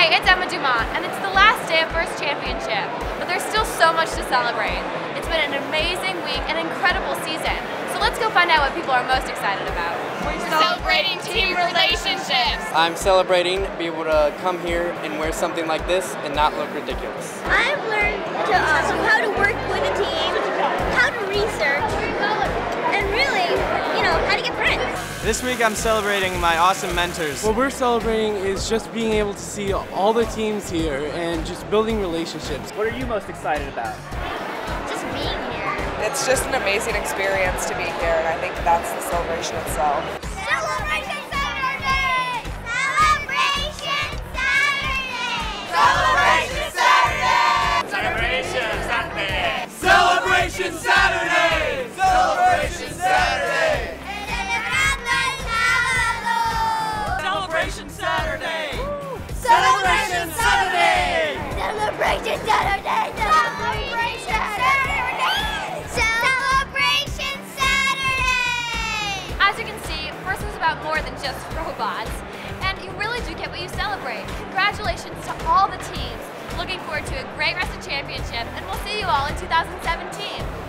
Hi, it's Emma Dumont, and it's the last day of First Championship, but there's still so much to celebrate. It's been an amazing week, an incredible season. So let's go find out what people are most excited about. We're celebrating team relationships. I'm celebrating to be able to come here and wear something like this and not look ridiculous. I've learned to, um, how to work This week I'm celebrating my awesome mentors. What we're celebrating is just being able to see all the teams here and just building relationships. What are you most excited about? Just being here. It's just an amazing experience to be here, and I think that's the celebration itself. About more than just robots, and you really do get what you celebrate. Congratulations to all the teams. Looking forward to a great rest of championship, and we'll see you all in 2017. Bye!